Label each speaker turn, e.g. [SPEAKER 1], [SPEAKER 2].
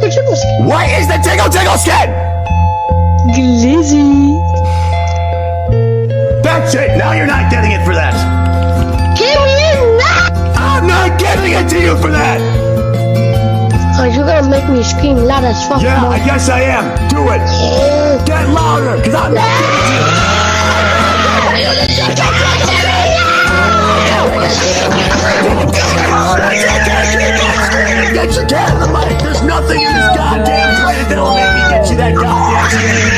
[SPEAKER 1] tickle tickle skin.
[SPEAKER 2] What is the tickle tickle skin?
[SPEAKER 1] Glizzy.
[SPEAKER 2] That's it. Now you're not getting it for that.
[SPEAKER 1] Give me that!
[SPEAKER 2] I'm not giving it to you for that.
[SPEAKER 1] Cause you're gonna make me scream loud as fuck.
[SPEAKER 2] Yeah,
[SPEAKER 1] boy.
[SPEAKER 2] I guess I am. Do it. Get louder, cause I'm not Get There's nothing in this goddamn planet that'll make me get you that goddamn